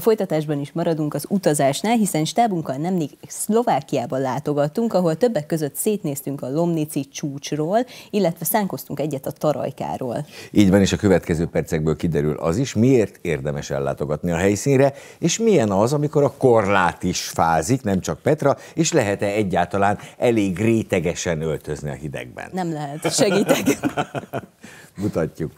A folytatásban is maradunk az utazásnál, hiszen stábunkkal nemrég Szlovákiában látogattunk, ahol többek között szétnéztünk a Lomnici csúcsról, illetve szánkoztunk egyet a Tarajkáról. Így van, és a következő percekből kiderül az is, miért érdemes ellátogatni a helyszínre, és milyen az, amikor a korlát is fázik, nem csak Petra, és lehet-e egyáltalán elég rétegesen öltözni a hidegben? Nem lehet, segítek. Mutatjuk.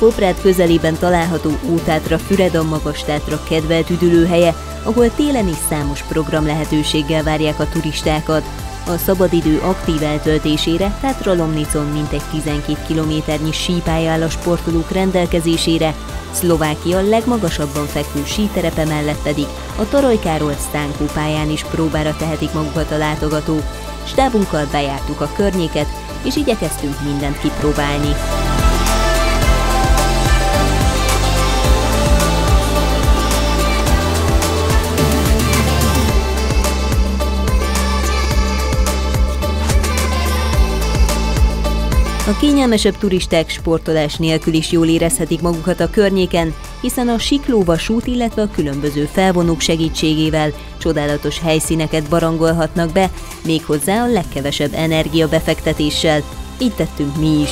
Poprád közelében található Ótátra Füredon magastátra kedvelt üdülőhelye, ahol télen is számos program lehetőséggel várják a turistákat. A szabadidő aktív eltöltésére Tátra Lomnicon mintegy 12 kilométernyi sípálya áll a sportolók rendelkezésére, Szlovákia legmagasabban fekvő síterepe mellett pedig a Tarajkáról Stánkó pályán is próbára tehetik magukat a látogatók. Stábunkkal bejártuk a környéket, és igyekeztünk mindent kipróbálni. A kényelmesebb turisták sportolás nélkül is jól érezhetik magukat a környéken, hiszen a siklóvasút, illetve a különböző felvonók segítségével csodálatos helyszíneket barangolhatnak be, méghozzá a legkevesebb energiabefektetéssel. Így tettünk mi is.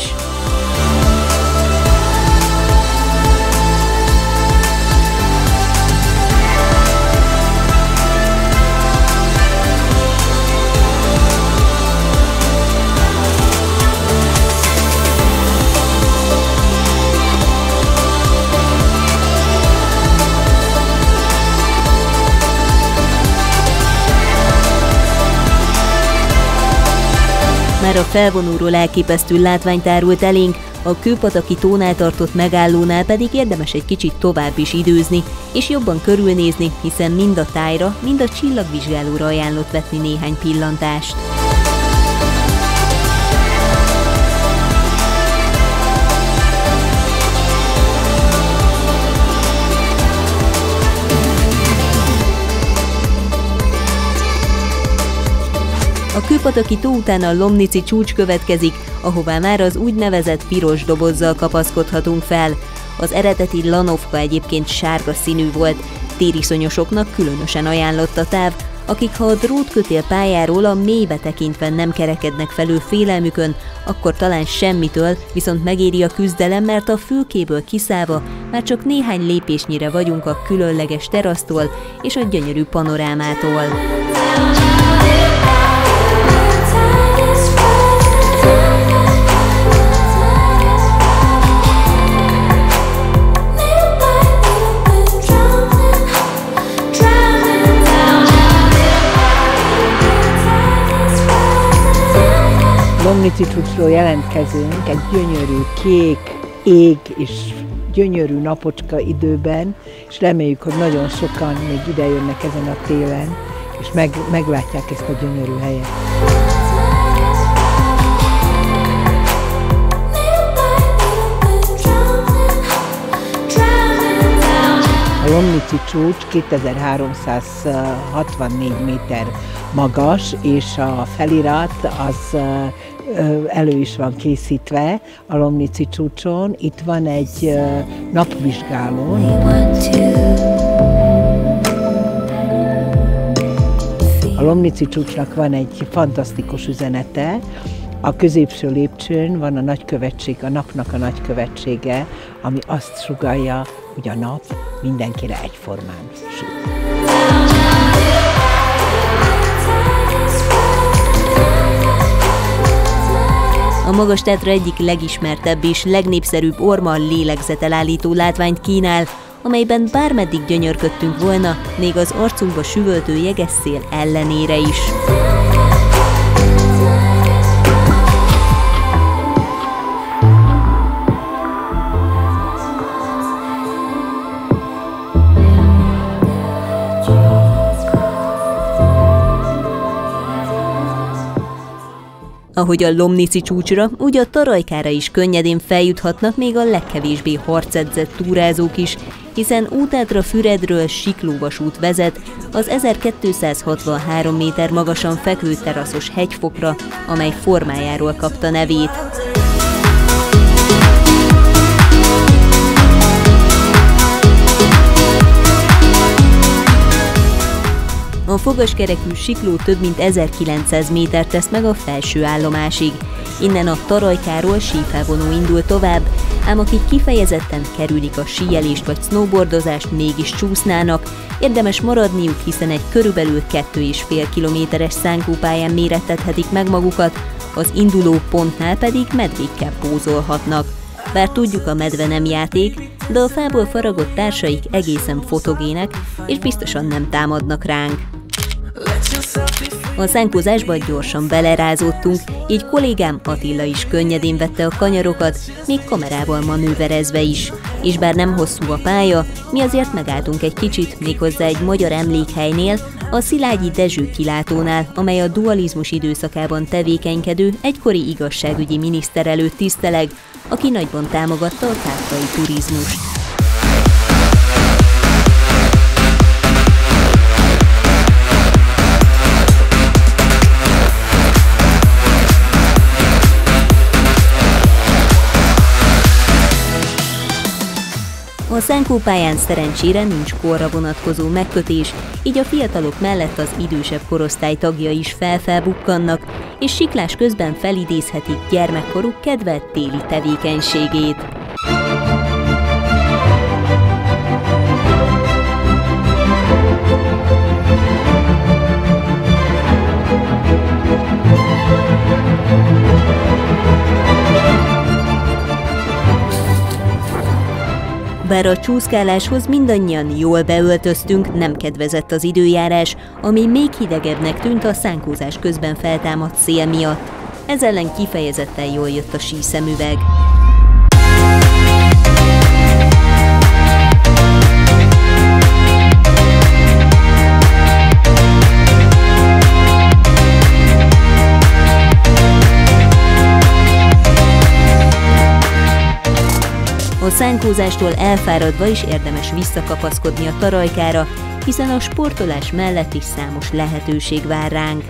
Már a felvonóról elképesztő látvány tárult elénk, a kőpataki tónál tartott megállónál pedig érdemes egy kicsit tovább is időzni, és jobban körülnézni, hiszen mind a tájra, mind a csillagvizsgálóra ajánlott vetni néhány pillantást. A Kőpataki tó után a Lomnici csúcs következik, ahová már az úgynevezett piros dobozzal kapaszkodhatunk fel. Az eredeti Lanovka egyébként sárga színű volt, tériszonyosoknak különösen ajánlott a táv, akik ha a drótkötél pályáról a mélybe tekintve nem kerekednek felül félelmükön, akkor talán semmitől, viszont megéri a küzdelem, mert a fülkéből kiszállva már csak néhány lépésnyire vagyunk a különleges terasztól és a gyönyörű panorámától. Lomnici csúcsról jelentkezünk egy gyönyörű kék ég és gyönyörű napocska időben, és reméljük, hogy nagyon sokan még idejönnek ezen a télen, és meg, meglátják ezt a gyönyörű helyet. A Lomnici csúcs 2364 méter magas, és a felirat az elő is van készítve a Lomnici csúcson. Itt van egy napvizsgáló. A Lomnici csúcsnak van egy fantasztikus üzenete, a középső lépcsőn van a nagykövetség, a napnak a nagykövetsége, ami azt sugalja, hogy a nap mindenkire egyformán süt. A magas tetre egyik legismertebb és legnépszerűbb orma lélegzetelállító látványt kínál, amelyben bármeddig gyönyörködtünk volna, még az arcunkba süvöltő jegesszél ellenére is. Ahogy a Lomnici csúcsra, úgy a Tarajkára is könnyedén feljuthatnak még a legkevésbé harcedzett túrázók is, hiszen útátra Füredről siklóvasút vezet az 1263 méter magasan fekvő teraszos hegyfokra, amely formájáról kapta nevét. A fogaskerekű sikló több mint 1900 méter tesz meg a felső állomásig. Innen a Tarajkáról sífelvonó indul tovább, ám akik kifejezetten kerülik a síelést vagy snowboardozást, mégis csúsznának, érdemes maradniuk, hiszen egy körülbelül 2,5 kilométeres szánkópályán mérettethetik meg magukat, az induló pontnál pedig medvékkel pózolhatnak. Bár tudjuk a medve nem játék, de a fából faragott társaik egészen fotogének, és biztosan nem támadnak ránk. A szánkózásban gyorsan belerázottunk, így kollégám Attila is könnyedén vette a kanyarokat, még kamerával manőverezve is. És bár nem hosszú a pálya, mi azért megálltunk egy kicsit, méghozzá egy magyar emlékhelynél, a Szilágyi Dezső kilátónál, amely a dualizmus időszakában tevékenykedő egykori igazságügyi miniszter előtt tiszteleg, aki nagyban támogatta a kártai turizmust. A Szenkó szerencsére nincs korra vonatkozó megkötés, így a fiatalok mellett az idősebb korosztály tagja is felfelbukkannak, és siklás közben felidézhetik gyermekkoruk kedvelt téli tevékenységét. Bár a csúszkáláshoz mindannyian jól beöltöztünk, nem kedvezett az időjárás, ami még hidegebbnek tűnt a szánkózás közben feltámadt szél miatt. Ez ellen kifejezetten jól jött a síszemüveg. Szánkózástól elfáradva is érdemes visszakapaszkodni a tarajkára, hiszen a sportolás mellett is számos lehetőség vár ránk.